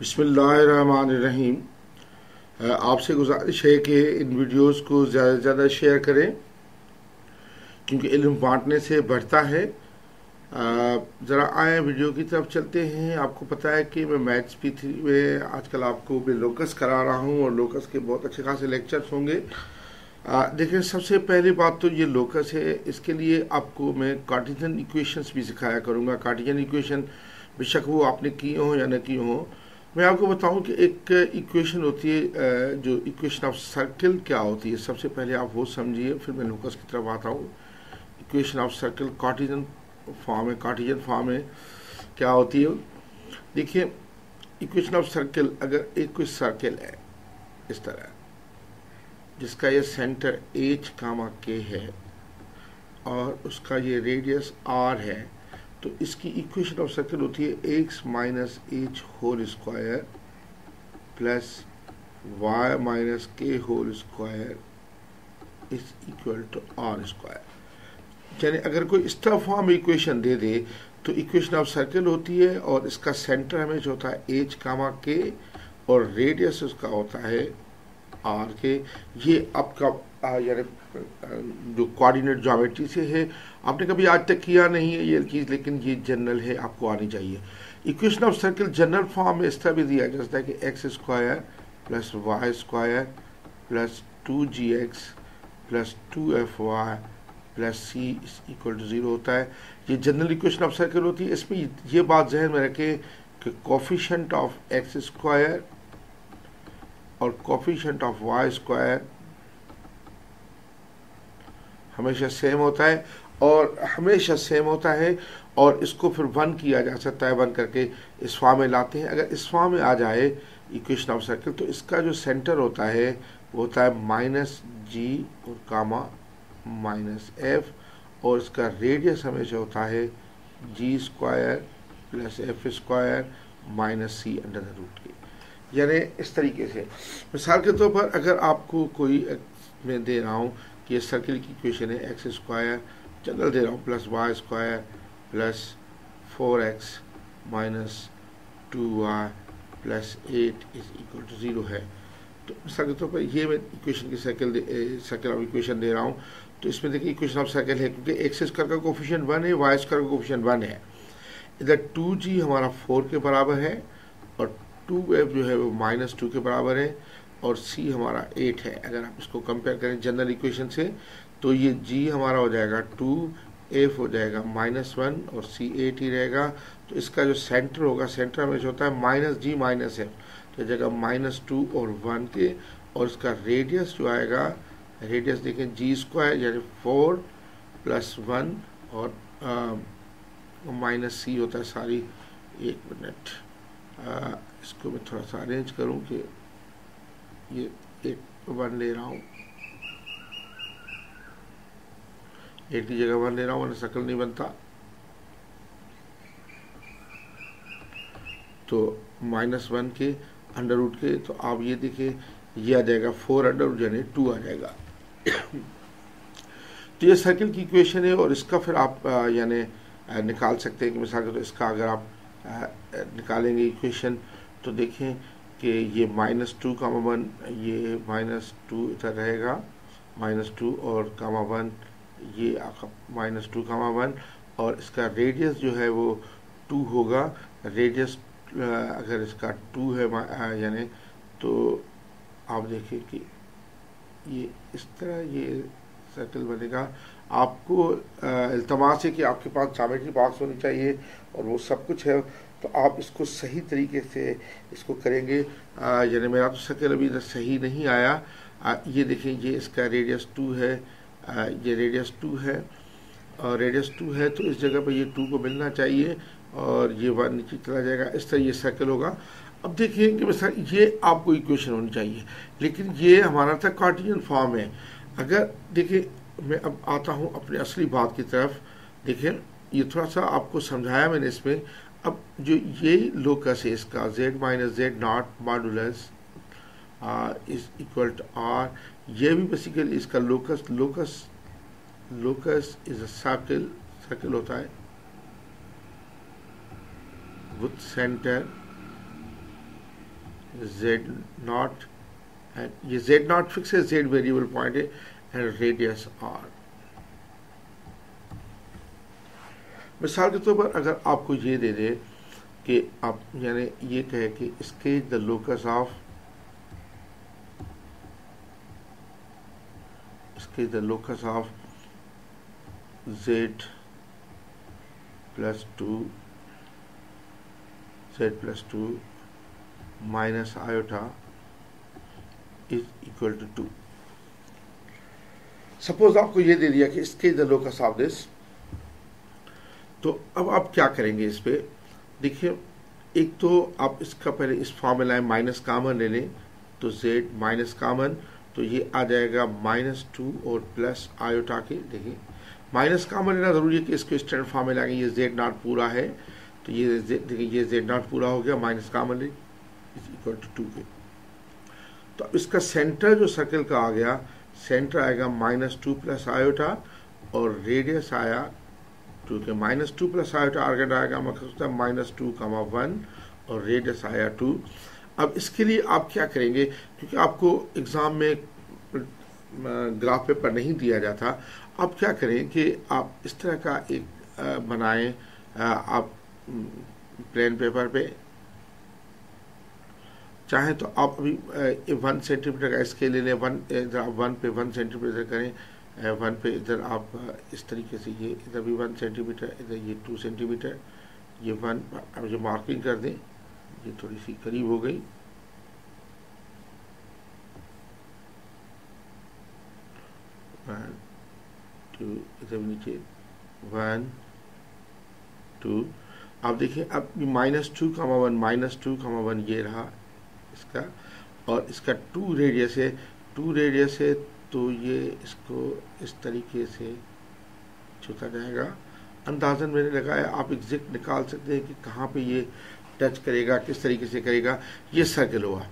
बिस्मिल्लाहिर्रहमानिर्रहीम। आपसे गुजारिश है कि इन वीडियोस को ज़्यादा से ज़्यादा शेयर करें, क्योंकि इल्म बांटने से बढ़ता है। ज़रा आए वीडियो की तरफ़ चलते हैं। आपको पता है कि मैं मैथ्स पी थ्री में आजकल आपको मैं लोकस करा रहा हूँ और लोकस के बहुत अच्छे खासे लेक्चर्स होंगे। देखिए, सबसे पहली बात तो ये लोकस है, इसके लिए आपको मैं कार्टिजन इक्वेशंस भी सिखाया करूँगा। कार्टिजन इक्वेशन, बेशक वो आपने किए हों या न किए हों मैं आपको बताऊँ कि एक इक्वेशन होती है जो इक्वेशन ऑफ़ सर्कल क्या होती है? सबसे पहले आप वो समझिए, फिर मैं लोकस की तरफ़ आता हूँ। Equation of circle Cartesian form है कार्टिजन फॉर्म है। क्या होती है? देखिए इक्वेशन ऑफ़ सर्कल अगर एक कोई सर्कल है, इस तरह, जिसका ये सेंटर एच कामा के है, और उसका ये रेडियस आर है तो इसकी इक्वेशन ऑफ़ सर्कल होती है X minus H whole square plus Y minus K whole square is equal to R square यानी अगर कोई इस तरह फॉर्म इक्वेशन दे दे तो इक्वेशन ऑफ़ सर्कल होती है और इसका सेंटर हमेशा होता है एच कामा के और रेडियस उसका होता है आर के ये आपका यानी जो कोऑर्डिनेट ज्योमेट्री से है आपने कभी आज तक किया नहीं है ये चीज़, लेकिन ये जनरल है, आपको आनी चाहिए। Equation of circle general form में इस तरह भी दिया जा सकता है कि X square plus Y square plus two G X plus two F Y plus C equal to zero होता है। ये जनरल इक्वेशन ऑफ़ सर्कल होती है। इसमें ये बात जहन में रखें कि कोफिशेंट ऑफ़ एक्स स्क्वायर और कोफिशेंट ऑफ़ वाई स्क्वायर हमेशा सेम होता है। और हमेशा सेम होता है और इसको फिर वन किया जा सकता है वन करके इस फॉर्म में लाते हैं। अगर इस फॉर्म में आ जाए इक्वेशन ऑफ़ सर्कल तो इसका जो सेंटर होता है, वो होता है माइनस जी और कामा माइनस एफ़ और इसका रेडियस हमेशा होता है G square plus F square minus C under the root के। यानी इस तरीके से। मिसाल के तौर पर अगर आपको कोई मैं दे रहा हूँ कि ये सर्किल की इक्वेशन है एक्स स्क्वायर जनरल दे रहा हूँ plus Y square plus four X minus two Y plus eight is equal to zero है। तो मिसाल के तौर पर ये मैं इक्वेशन की सर्कल सर्कल ऑफ़ इक्वेशन दे रहा हूँ। तो इसमें देखिए इक्वेशन ऑफ़ सर्कल है क्योंकि एक्स स्क्वायर का कोफिशियंट वन है वाई स्क्वायर का कोफिशियंट वन है। इधर टू जी हमारा फोर के बराबर है और टू एफ़ जो है वो माइनस टू के बराबर है और सी हमारा एट है। अगर आप इसको कंपेयर करें जनरल इक्वेशन से तो ये जी हमारा हो जाएगा टू एफ़ हो जाएगा माइनस वन और सी एट ही रहेगा। तो इसका जो सेंटर होगा, सेंटर हमेशा होता है माइनस जी माइनस एफ़ तो जगह माइनस टू और वन के और इसका रेडियस जो आएगा, रेडियस देखें जी स्क्वायर यानी फोर प्लस वन और माइनस सी होता है सारी एक मिनट। इसको मैं थोड़ा सा अरेंज करूँ कि ये एक वन ले रहा हूँ। एट की जगह वन ले रहा हूँ वरना शकल नहीं बनता। तो माइनस वन के अंडर रूट के तो आप ये देखिए, ये आ जाएगा फोर अंडर रूट यानी टू आ जाएगा। तो ये सर्किल की इक्वेशन है, और इसका फिर आप यानी निकाल सकते हैं कि मिसाल के तो इसका अगर आप निकालेंगे इक्वेशन तो देखें कि ये माइनस टू कामा वन ये माइनस टू इधर रहेगा माइनस टू और कामा वन ये आपका माइनस टू कामा वन और इसका रेडियस जो है वो टू होगा। रेडियस अगर इसका टू है यानी तो आप देखिए कि ये इस तरह ये सर्कल बनेगा। आपको इल्तमास है कि आपके पास जामेट्री बॉक्स होनी चाहिए और वो सब कुछ है। तो आप इसको सही तरीके से इसको करेंगे। यानी मेरा तो शक्ल अभी इधर सही नहीं आया। आ, ये देखें ये इसका रेडियस टू है। ये रेडियस टू है। और रेडियस टू है तो इस जगह पर ये टू को मिलना चाहिए और ये वन नीचे चला जाएगा। इस तरह ये सर्कल होगा। अब देखिए कि मिसाल, ये आपको इक्वेशन होनी चाहिए। लेकिन ये हमारा था कार्टिजन फॉर्म है। अगर देखिए, मैं अब आता हूँ अपने असली बात की तरफ़। देखिए, ये थोड़ा सा आपको समझाया मैंने इसमें। अब जो ये लोकस है, इसका Z minus Z naught modulus is equal to R ये भी बेसिकली इसका locus locus locus is a circle circle होता है। With centre Z naught and ये जेड नॉट फिक्स है जेड वेरिएबल पॉइंट है एंड रेडियस आर मिसाल के तौर पर अगर आपको ये दे दे कि आप, यानी ये कहे कि sketch the locus of sketch the locus of z plus two z plus two minus iota is equal to two suppose आपको ये दे दिया कि इसके द लोकस ऑफ़ दिस तो अब आप क्या करेंगे इस पे? देखिए, एक तो आप इसका पहले इस फॉर्मूला माइनस कामन ले लें तो z माइनस कामन तो ये आ जाएगा माइनस टू और प्लस आयोटा के। देखिए, माइनस कामन लेना ज़रूरी है कि इसको स्टैंडर्ड फॉर्म में लाएँगे ये जेड नॉट पूरा है। तो ये देखिए, ये जेड नॉट पूरा हो गया, माइनस कामन ले इक्वल टू टू के। तो इसका सेंटर जो सर्कल का आ गया सेंटर आएगा माइनस टू प्लस आयोटा और रेडियस आया टू के माइनस टू प्लस आयोटा आर्गेट आएगा मतलब माइनस टू कमा वन और रेडियस आया टू। अब इसके लिए आप क्या करेंगे? क्योंकि आपको एग्ज़ाम में ग्राफ पेपर नहीं दिया जाता। आप क्या करें कि आप इस तरह का एक बनाएँ आप प्लेन पेपर पे। चाहे तो आप अभी वन सेंटीमीटर का स्केल ले लें वन इधर आप वन पे वन सेंटीमीटर करें वन पे इधर आप इस तरीके से ये, इधर भी वन सेंटीमीटर इधर ये टू सेंटीमीटर ये वन अब जो मार्किंग कर दें। ये थोड़ी सी करीब हो गई। वन टू इधर नीचे। वन टू आप देखिए, अब minus two comma one minus two comma one ये रहा इसका। और इसका टू रेडियस है। टू रेडियस है तो ये इसको इस तरीके से छूता जाएगा। अंदाजन मैंने लगाया, आप एग्जैक्ट निकाल सकते हैं कि कहाँ पे ये टच करेगा, किस तरीके से करेगा, ये सर्किल हुआ।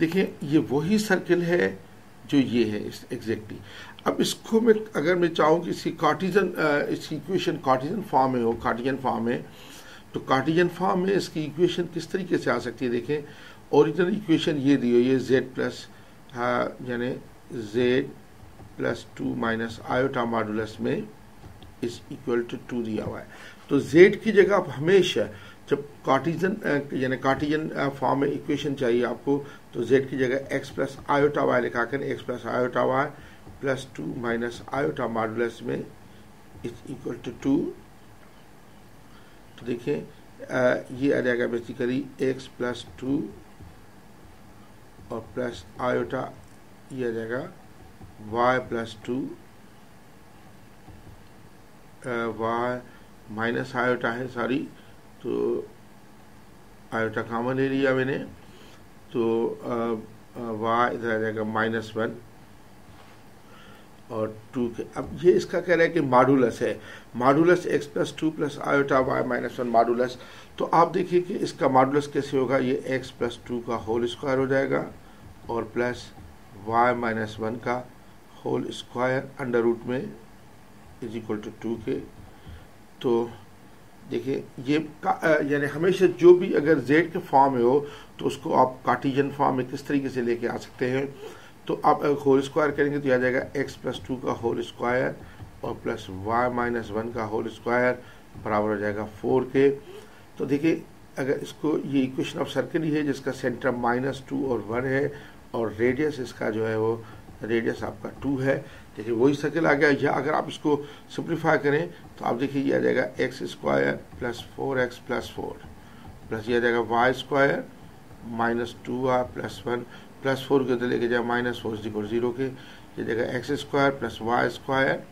देखिए, ये वही सर्किल है जो ये है एग्जैक्टली अब इसको मैं, अगर मैं चाहूँ कि इसकी कार्टिजन इसकी इक्वेशन कार्टिजन फॉर्म में हो कार्टिजन फॉर्म में तो कार्टिजन फॉर्म में इसकी इक्वेशन किस तरीके से आ सकती है, देखें। ओरिजिनल इक्वेशन ये दी है जेड प्लस यानी Z plus two minus iota modulus में is equal to two two हुआ है। तो जेड की जगह आप हमेशा जब कार्टिजन यानी कार्टिजन फॉर्म में इक्वेशन चाहिए आपको तो जेड की जगह एक्स प्लस आयोटा वाई लिखा कर X plus iota Y plus two minus iota modulus में is equal to two two देखिए ये आ जाएगा बेसिकली एक्स प्लस टू और प्लस आयोटा ये आ जाएगा Y plus two Y minus iota है सॉरी तो आयोटा कामन ले लिया मैंने। तो वाई इधर आ जाएगा माइनस वन और टू के, अब ये इसका कह रहा है कि मॉडुलस है। Modulus X plus two plus iota Y minus one modulus. तो आप देखिए कि इसका मॉडुलस कैसे होगा, ये एक्स प्लस टू का होल स्क्वायर हो जाएगा और प्लस वाई माइनस वन का होल स्क्वायर अंडर रूट में is equal to two two. तो देखिए, ये यानी हमेशा जो भी अगर जेड के फॉर्म में हो तो उसको आप कार्टिजन फॉर्म में किस तरीके से लेके आ सकते हैं? तो आप होल स्क्वायर करेंगे तो आ जाएगा एक्स प्लस टू का होल स्क्वायर और प्लस वाई माइनस वन का होल स्क्वायर बराबर हो जाएगा फोर के तो देखिए, अगर इसको, ये इक्वेशन ऑफ़ सर्किल ही है, जिसका सेंटर माइनस टू और वन है, और रेडियस इसका जो है वो रेडियस आपका टू है, देखिए वही सर्किल आ गया। या अगर आप इसको सिंप्लीफाई करें तो आप देखिए ये आ जाएगा X square plus four X plus four plus ये आ जाएगा Y square minus two R plus one plus four के उधर लेके जाए माइनस फोर इक्वल ज़ीरो के। ये जगह X square plus Y square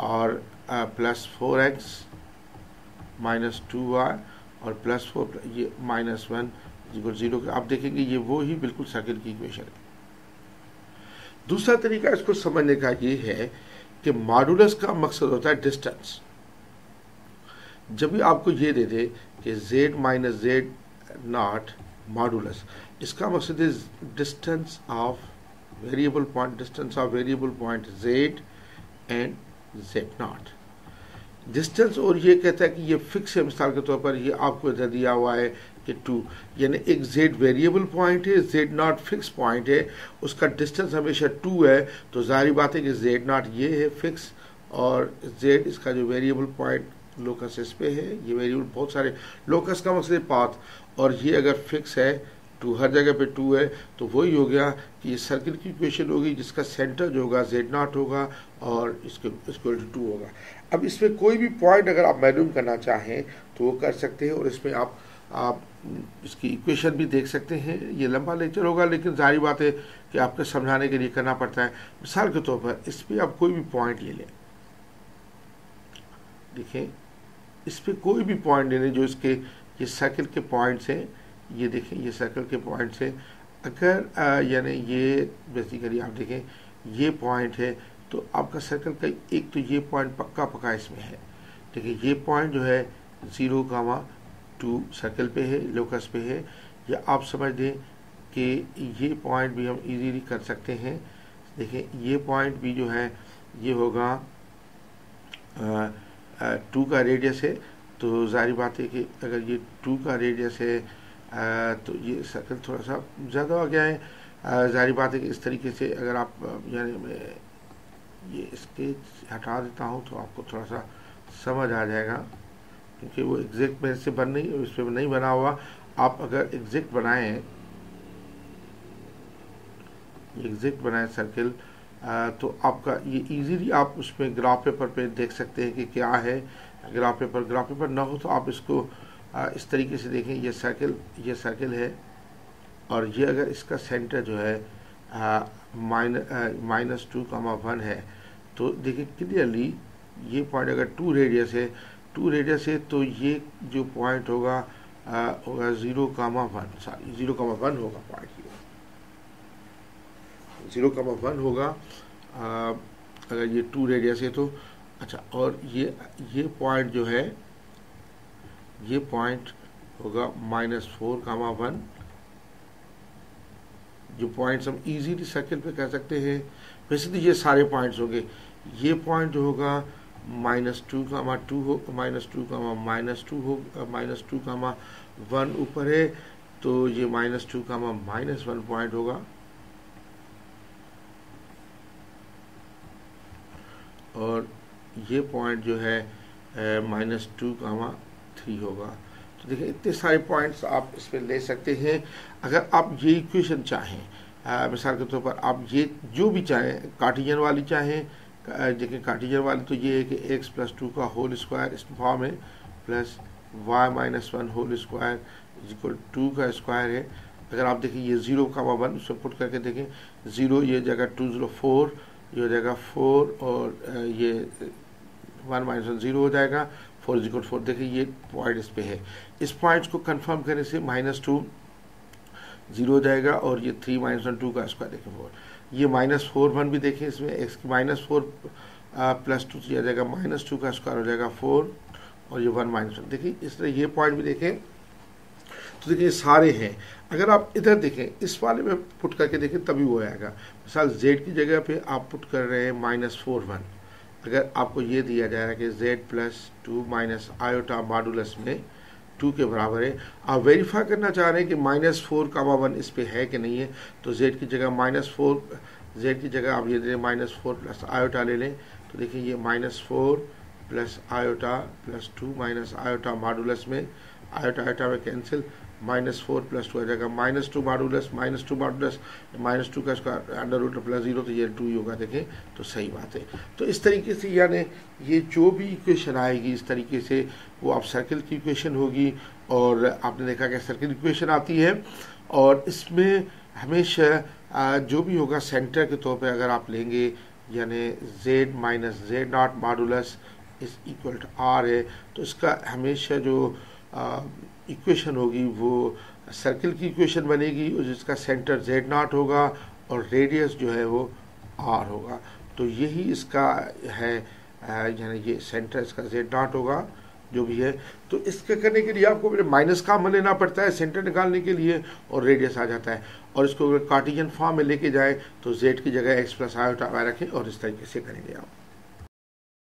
और plus four X minus two Y और प्लस फोर ये माइनस वन ज़ीरो के। आप देखेंगे ये वो ही बिल्कुल सर्किल की इक्वेशन है। दूसरा तरीका इसको समझने का ये है कि मॉडुलस का मकसद होता है डिस्टेंस जब भी आपको ये दे दे कि z minus Z naught modulus इसका मकसद है distance of variable point distance of variable point z and z naught distance और ये कहता है कि ये फिक्स है मिसाल के तौर पर, ये आपको इधर दिया हुआ है कि टू यानी एक जेड वेरिएबल पॉइंट है जेड नॉट फिक्स पॉइंट है, उसका डिस्टेंस हमेशा टू है तो ज़ाहिर बात है कि जेड नॉट ये है फिक्स और जेड इसका जो वेरिएबल पॉइंट लोकस इस पे है, ये वेरिएबल बहुत सारे लोकस का मसले पाथ और ये अगर फिक्स है टू हर जगह पे टू है तो वही हो गया कि ये सर्किल की इक्वेशन होगी, जिसका सेंटर जो होगा जेड नॉट होगा, और इसके इक्वल टू होगा। अब इसमें कोई भी पॉइंट अगर आप मैल्यूम करना चाहें तो वो कर सकते हैं, और इसमें आप आप इसकी इक्वेशन भी देख सकते हैं। ये लंबा लेक्चर होगा, लेकिन जारी बात है कि आपको समझाने के लिए करना पड़ता है। मिसाल के तौर पर, इस पर आप कोई भी पॉइंट ले लें। देखें, इस पर कोई भी पॉइंट ले लें जो इसके, ये सर्किल के पॉइंट्स हैं। ये देखें, ये सर्कल के पॉइंट हैं। अगर यानी ये बेसिकली आप देखें, ये पॉइंट है तो आपका सर्कल का एक तो ये पॉइंट पक्का पक्का इसमें है। देखिए ये पॉइंट जो है ज़ीरो कामा टू सर्कल पे है लोकस पे है या आप समझ दें कि ये पॉइंट भी हम इजीली कर सकते हैं। देखिए ये पॉइंट भी जो है ये होगा टू का रेडियस है तो जारी बात है कि अगर ये टू का रेडियस है आ, तो ये सर्कल थोड़ा सा ज़्यादा हो गया है। जारी बात है कि इस तरीके से अगर आप यानी मैं ये स्केच हटा देता हूँ तो आपको थोड़ा सा समझ आ जाएगा। क्योंकि वो एग्जैक्ट मेरे से बन नहीं पर नहीं बना हुआ। आप अगर एग्जैक्ट बनाए एग्जैक्ट बनाए सर्किल तो आपका ये इजीली आप उसमें ग्राफ पेपर पे देख सकते हैं कि क्या है ग्राफ पेपर ग्राफ पेपर ना हो तो आप इसको इस तरीके से देखें, ये सर्किल ये सर्किल है। और ये अगर इसका सेंटर जो है माइनस टू कामा वन है तो देखिए क्लियरली ये पॉइंट अगर टू रेडियस है टू रेडियस है तो ये जो पॉइंट होगा होगा zero comma one sorry zero comma one होगा पॉइंट ये ज़ीरो कामा वन होगा आ, अगर ये टू रेडियस है तो। अच्छा और ये ये पॉइंट जो है ये पॉइंट होगा माइनस फोर कामा वन जो पॉइंट्स हम इजीली सर्किल पे कर सकते हैं। वैसे तो ये सारे पॉइंट्स होंगे। ये पॉइंट जो होगा माइनस टू कामा टू हो, minus two comma minus two हो माइनस टू कामा वन ऊपर है तो ये minus two comma minus one point होगा। और ये पॉइंट जो है माइनस टू कामा थ्री होगा। तो देखिए, इतने सारे पॉइंट्स आप इसमें ले सकते हैं। अगर आप ये इक्वेशन चाहें मिसाल के तौर पर आप ये जो भी चाहें, कार्टिजन वाली चाहें देखिए कार्टिजन वाले तो ये है कि एक्स प्लस टू का होल स्क्वायर इस फॉर्म है plus y minus one whole square equal two का स्क्वायर है। अगर आप देखें ये ज़ीरो का वन उसको पुट करके देखें ज़ीरो ये जगह टू ज़ीरो फोर ये हो जाएगा फोर और ये वन माइनस वन ज़ीरो हो जाएगा फोर इज़ इक्वल फोर देखिए, ये पॉइंट इस पे है। इस पॉइंट को कंफर्म करने से माइनस टू ज़ीरो हो जाएगा और ये थ्री माइनस वन टू का स्क्वायर देखें फोर ये माइनस फोर वन भी देखें इसमें एक्स की माइनस फोर प्लस टू दिया जाएगा माइनस टू का स्क्वायर हो जाएगा फोर और ये वन माइनस वन देखिए, इस तरह ये पॉइंट भी देखें तो देखिए सारे हैं। अगर आप इधर देखें, इस वाले में पुट करके देखें, तभी वो आएगा। मिसाल जेड की जगह पे आप पुट कर रहे हैं माइनस फोर वन अगर आपको ये दिया जा रहा है कि z plus two minus iota modulus में टू के बराबर है। आप वेरीफाई करना चाह रहे हैं कि माइनस फोर कामा वन इस पर है कि नहीं है तो जेड की जगह माइनस फोर जेड की जगह आप ये दे माइनस फोर प्लस आयोटा ले लें। तो देखिए ये minus four plus iota plus two minus iota modulus में आयोटा आयोटा में cancel minus four plus two आ जाएगा। Minus two modulus minus two modulus minus two का इसका अंडर रूट प्लस ज़ीरो तो ये टू ही होगा, देखें तो सही बात है। तो इस तरीके से यानी ये जो भी इक्वेशन आएगी, इस तरीके से वो आप सर्किल की इक्वेशन होगी, और आपने देखा कि सर्किल इक्वेशन आती है, और इसमें हमेशा जो भी होगा सेंटर के तौर पर अगर आप लेंगे, यानी z minus z not modulus is equal to r है तो इसका हमेशा जो इक्वेशन होगी, वो सर्किल की इक्वेशन बनेगी, और जिसका सेंटर जेड नॉट होगा, और रेडियस जो है वो आर होगा। तो यही इसका है यानी ये सेंटर इसका जेड नॉट होगा, जो भी है। तो इसके करने के लिए आपको मेरे माइनस काम लेना पड़ता है सेंटर निकालने के लिए, और रेडियस आ जाता है। और इसको अगर कार्टिजन फॉर्म में लेके जाए तो जेड की जगह एक्स प्लस आई रखें, और इस तरीके से करेंगे आप।